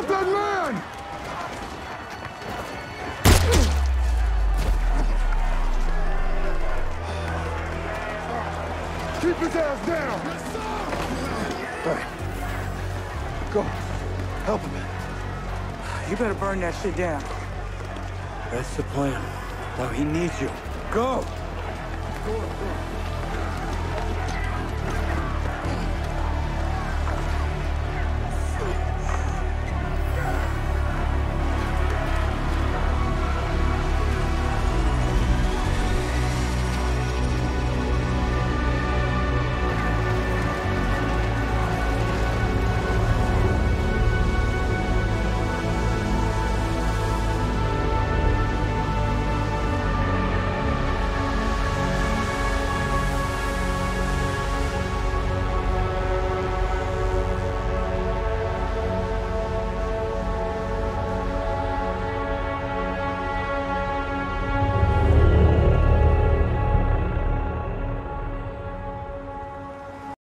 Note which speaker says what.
Speaker 1: Stop that man! Keep his ass down!
Speaker 2: All right. Go. Help him.
Speaker 3: You better burn that shit down.
Speaker 2: That's the plan. Now he needs you. Go!
Speaker 1: Go, go.